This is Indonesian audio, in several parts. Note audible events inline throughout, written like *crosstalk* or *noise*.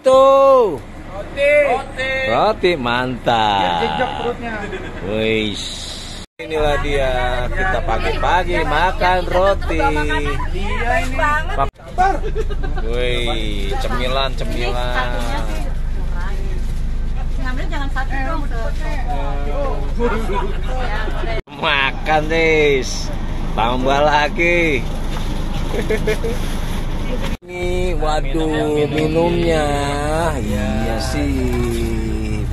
Tuh. Roti. Roti mantap. Jejak perutnya. Wih. Inilah dia kita pagi-pagi makan roti. Iya ini. Wih, cemilan cemilan. Ngambil jangan satu dong. Makan des. Tambah lagi. *laughs* Ini waduh minumnya. Iya sih.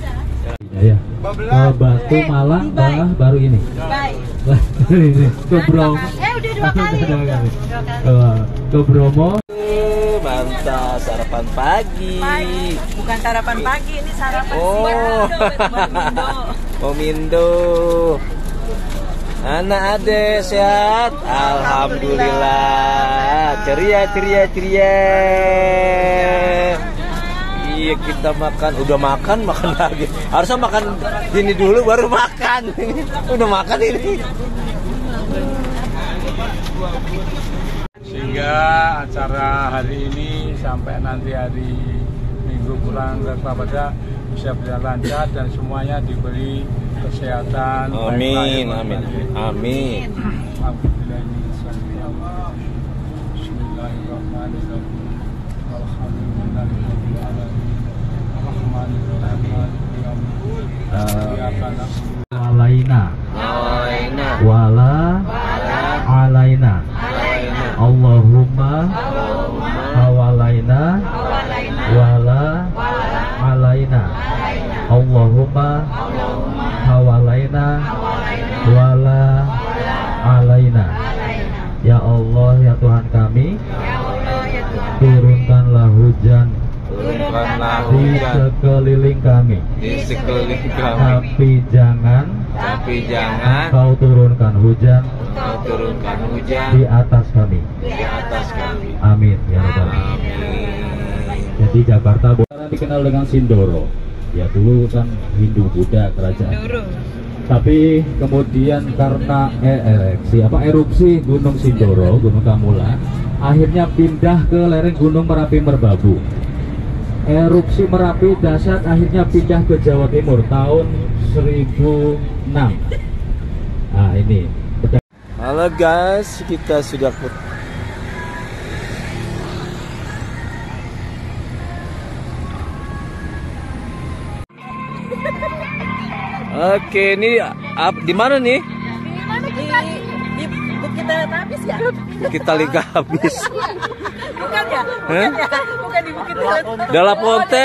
Ya, ya. Kalau batu Malang bah baru ini. Baru *laughs* ini. Ke Bromo. Eh udah dua kali. Dua kali. Dua kali. Eh, Ke Bromo. Uh, Mantap sarapan pagi. Pagi. Bukan sarapan pagi, ini sarapan Oh. siang. Oh Mindo. *laughs* Anak ade sehat, alhamdulillah. Ceria ceria ceria. Iya kita makan, udah makan makan lagi. Harusnya makan gini dulu baru makan. *laughs* udah makan ini. Sehingga acara hari ini sampai nanti hari Minggu pulang ke pada bisa berjalan lancar dan semuanya diberi kesehatan. Amin, amin, amin. Alaina. Alaina, Wala. Alaina. alaina, Allahumma. Hawalaina. Allahumma. Hawalaina. Wala. Alaina. Ya Allah ya Tuhan kami. Turunkanlah hujan di sekeliling kami. di sekeliling kami. Tapi jangan Tapi jangan Engkau turunkan hujan kau turunkan hujan di atas kami. di atas kami. Amin ya rabbal alamin. Amin. Jadi Jakarta dikenal dengan Sindoro. Ya dulu kan Hindu Buddha kerajaan. Tapi kemudian karena erupsi apa erupsi Gunung Sindoro, Gunung Kamula, akhirnya pindah ke lereng Gunung Merapi Merbabu. Erupsi Merapi dasar akhirnya pindah ke Jawa Timur tahun 1006. Nah ini Halo guys, kita sudah Oke, ini ap- di mana nih? Mana kita? Di, di Bukit ya? Kita liga habis. Bukan ya? Bukan ya? Bukan di Bukit Teletubbies. Dalam hotel.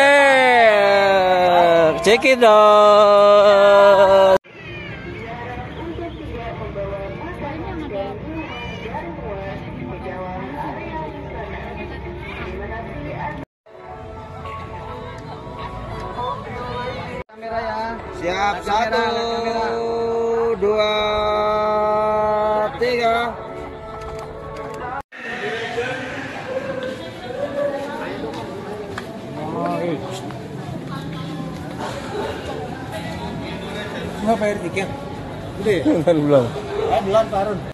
Cek it dong. Siap satu, dua, tiga. Nggak bayar tiket. Gede. Kan belum. Belum Pak Arun.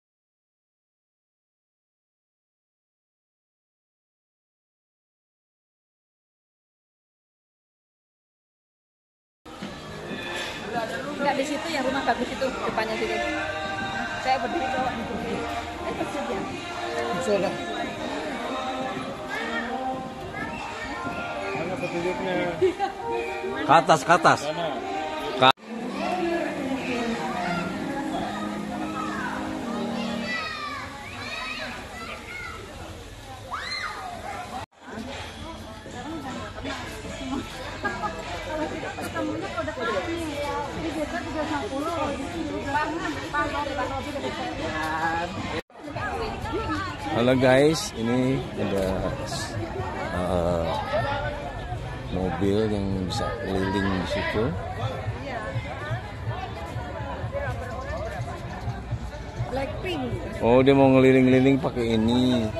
Enggak di situ ya rumah bagus itu depannya situ. Saya berdiri cowok di sini. Eh, persis ya. Sudah. Mana petunjuknya? ke atas, ke atas. Halo guys, ini ada mobil yang bisa keliling di situ. Oh, dia mau ngeliling-ngeliling pakai ini.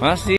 Masih